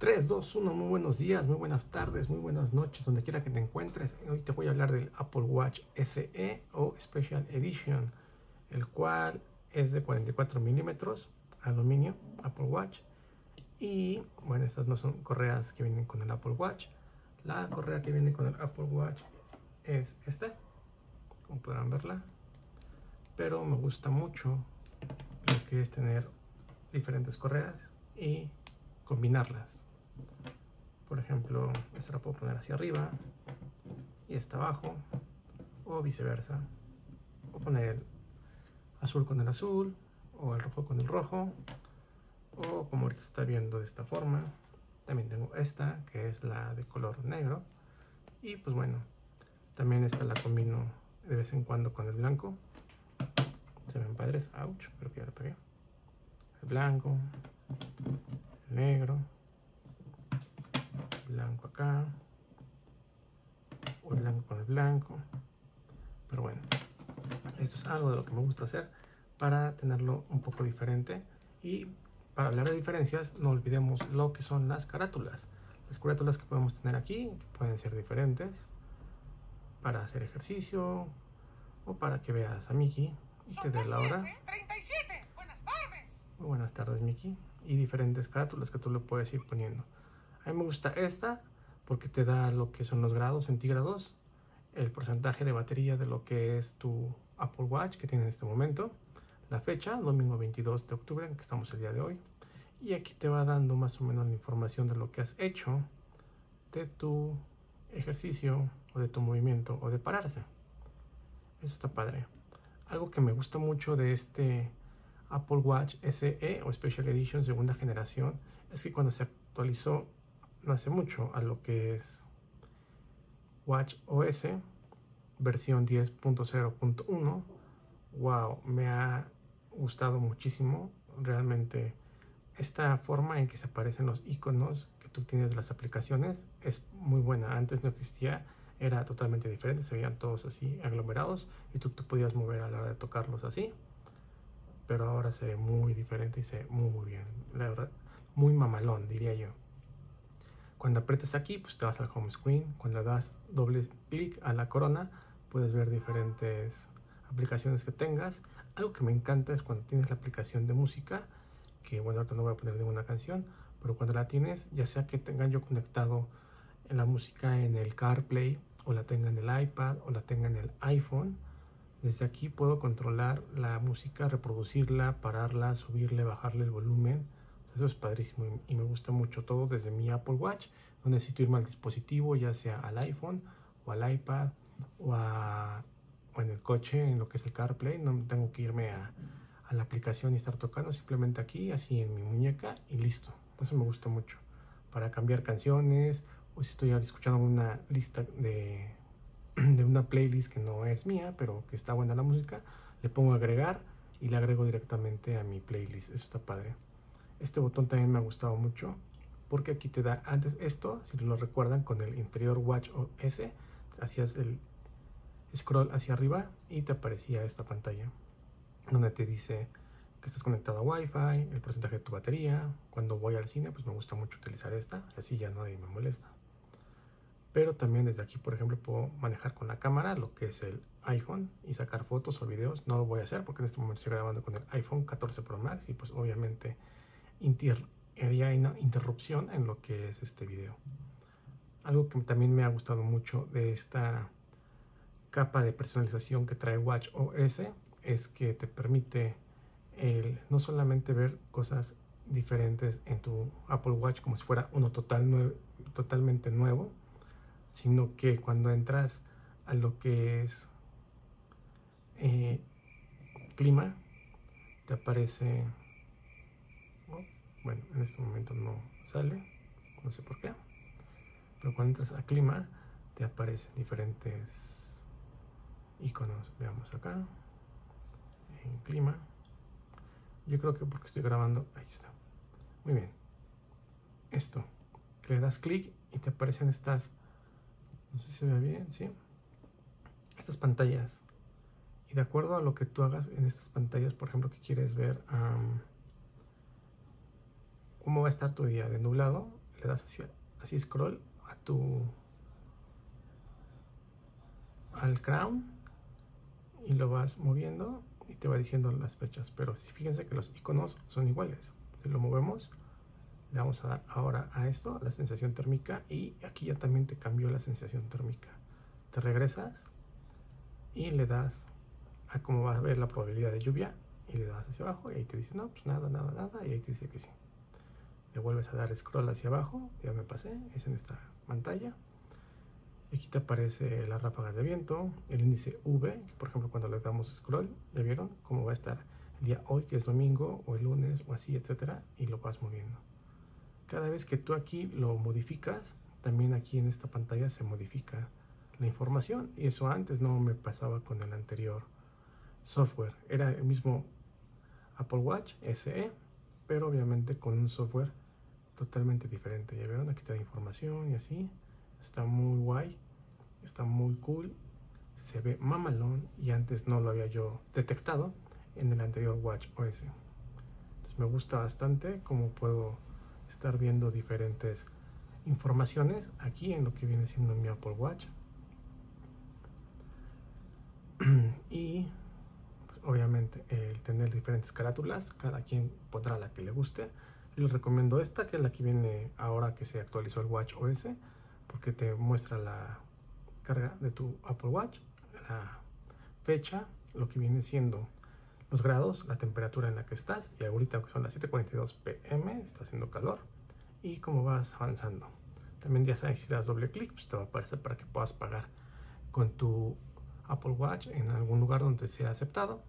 3, 2, 1, muy buenos días, muy buenas tardes, muy buenas noches, donde quiera que te encuentres. Hoy te voy a hablar del Apple Watch SE o Special Edition, el cual es de 44 milímetros, aluminio, Apple Watch. Y bueno, estas no son correas que vienen con el Apple Watch. La correa que viene con el Apple Watch es esta, como podrán verla. Pero me gusta mucho lo que es tener diferentes correas y combinarlas. Por ejemplo, esta la puedo poner hacia arriba y esta abajo, o viceversa. O poner el azul con el azul, o el rojo con el rojo, o como ahorita está viendo de esta forma. También tengo esta, que es la de color negro. Y pues bueno, también esta la combino de vez en cuando con el blanco. Se ven padres, ouch, creo que ya. El blanco, el negro, blanco acá, o blanco con el blanco. Pero bueno, esto es algo de lo que me gusta hacer para tenerlo un poco diferente. Y para hablar de diferencias, no olvidemos lo que son las carátulas. Las carátulas que podemos tener aquí pueden ser diferentes para hacer ejercicio o para que veas a Miki y te dé la hora. Buenas tardes. Muy buenas tardes, Miki. Y diferentes carátulas que tú le puedes ir poniendo. A mí me gusta esta porque te da lo que son los grados centígrados, el porcentaje de batería de lo que es tu Apple Watch que tiene en este momento, la fecha, domingo 22 de octubre, que estamos el día de hoy, y aquí te va dando más o menos la información de lo que has hecho, de tu ejercicio o de tu movimiento o de pararse. Eso está padre. Algo que me gusta mucho de este Apple Watch SE o Special Edition segunda generación es que cuando se actualizó no hace mucho a lo que es Watch OS versión 10.0.1 wow me ha gustado muchísimo. Realmente esta forma en que se aparecen los iconos que tú tienes de las aplicaciones es muy buena. Antes no existía era totalmente diferente se veían todos así aglomerados y tú te podías mover a la hora de tocarlos así. Pero ahora se ve muy diferente y se ve muy bien. La verdad muy mamalón diría yo cuando aprietas aquí, pues te vas al home screen. Cuando das doble clic a la corona, puedes ver diferentes aplicaciones que tengas. Algo que me encanta es cuando tienes la aplicación de música, que bueno, ahorita no voy a poner ninguna canción, pero cuando la tienes, ya sea que tenga yo conectado en la música en el CarPlay, o la tenga en el iPad, o la tenga en el iPhone, desde aquí puedo controlar la música, reproducirla, pararla, subirle, bajarle el volumen eso es padrísimo y me gusta mucho todo desde mi Apple Watch. No necesito irme al dispositivo, ya sea al iPhone o al iPad o, en el coche, en lo que es el CarPlay. No tengo que irme a, la aplicación y estar tocando, simplemente aquí, así en mi muñeca y listo. Eso me gusta mucho. Para cambiar canciones o si estoy escuchando una lista de, de una playlist que no es mía, pero que está buena la música, le pongo agregar y le agrego directamente a mi playlist. Eso está padre. Este botón también me ha gustado mucho porque aquí te da antes esto, si lo recuerdan, con el interior Watch OS, hacías el scroll hacia arriba y te aparecía esta pantalla donde te dice que estás conectado a Wi-Fi, el porcentaje de tu batería. Cuando voy al cine, pues me gusta mucho utilizar esta, así ya nadie me molesta. Pero también desde aquí, por ejemplo, puedo manejar con la cámara lo que es el iPhone y sacar fotos o videos. No lo voy a hacer porque en este momento estoy grabando con el iPhone 14 Pro Max y pues obviamente haría una interrupción en lo que es este video. Algo que también me ha gustado mucho de esta capa de personalización que trae Watch OS es que te permite el, no solamente ver cosas diferentes en tu Apple Watch como si fuera uno total totalmente nuevo, sino que cuando entras a lo que es eh, clima, te aparece bueno, en este momento no sale, no sé por qué. Pero cuando entras a clima, te aparecen diferentes iconos. Veamos acá, en clima. Yo creo que porque estoy grabando, ahí está. Muy bien. Esto, que le das clic y te aparecen estas, no sé si se ve bien, ¿sí? Estas pantallas. Y de acuerdo a lo que tú hagas en estas pantallas, por ejemplo, que quieres ver cómo va a estar tu día de nublado, le das así, scroll a tu al crown y lo vas moviendo y te va diciendo las fechas pero si fíjense que los iconos son iguales. Si lo movemos le vamos a dar ahora a esto la sensación térmica y aquí ya también te cambió la sensación térmica. Te regresas y le das a cómo va a ver la probabilidad de lluvia y le das hacia abajo y ahí te dice no pues nada nada nada y ahí te dice que sí vuelves a dar scroll hacia abajo ya me pasé es en esta pantalla. Aquí te aparece las ráfagas de viento el índice V por ejemplo cuando le damos scroll ya vieron cómo va a estar el día hoy que es domingo o el lunes o así etcétera y lo vas moviendo cada vez que tú aquí lo modificas también aquí en esta pantalla se modifica la información y eso antes no me pasaba con el anterior software. Era el mismo Apple Watch SE pero obviamente con un software totalmente diferente ya vieron aquí te da información y así está muy guay está muy cool se ve mamalón y antes no lo había yo detectado en el anterior Watch OS entonces me gusta bastante cómo puedo estar viendo diferentes informaciones aquí en lo que viene siendo mi Apple Watch. Y pues, obviamente el tener diferentes carátulas cada quien pondrá la que le guste les recomiendo esta que es la que viene ahora que se actualizó el Watch OS porque te muestra la carga de tu Apple Watch la fecha lo que viene siendo los grados, la temperatura en la que estás y ahorita son las 7.42 pm, está haciendo calor y cómo vas avanzando. También ya sabes si das doble clic, pues te va a aparecer para que puedas pagar con tu Apple Watch en algún lugar donde sea aceptado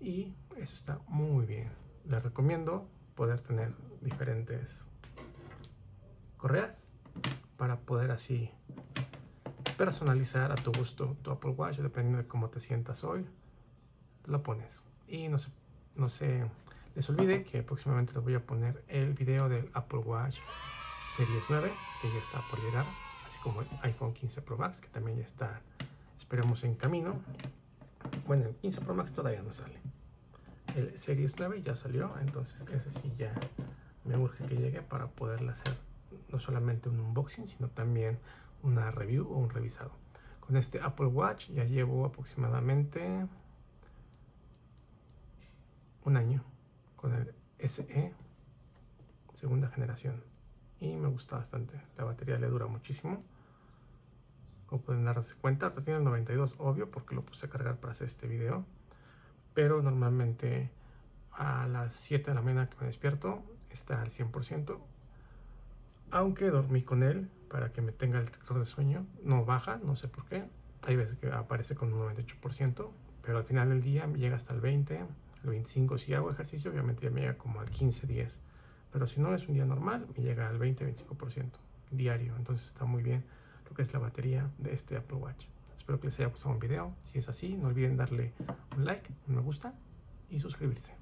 y eso está muy bien. Les recomiendo poder tener diferentes correas para poder así personalizar a tu gusto tu Apple Watch dependiendo de cómo te sientas hoy lo pones. Y no se, no se les olvide que próximamente les voy a poner el video del Apple Watch Series 9 que ya está por llegar así como el iPhone 15 Pro Max que también ya está esperemos en camino. Bueno el 15 Pro Max todavía no sale el Series 9 ya salió entonces ese sí ya me urge que llegue para poderle hacer no solamente un unboxing sino también una review o un revisado. Con este Apple Watch ya llevo aproximadamente un año con el SE segunda generación y me gusta bastante. La batería le dura muchísimo. Como pueden darse cuenta tiene el 92 obvio porque lo puse a cargar para hacer este video pero normalmente a las 7 de la mañana que me despierto está al 100% aunque dormí con él para que me tenga el detector de sueño no baja, no sé por qué. Hay veces que aparece con un 98% pero al final del día llega hasta el 20 el 25 si hago ejercicio obviamente ya me llega como al 15 10 pero si no es un día normal me llega al 20 25% diario. Entonces está muy bien lo que es la batería de este Apple Watch espero que les haya gustado un video. Si es así no olviden darle un like un me gusta y suscribirse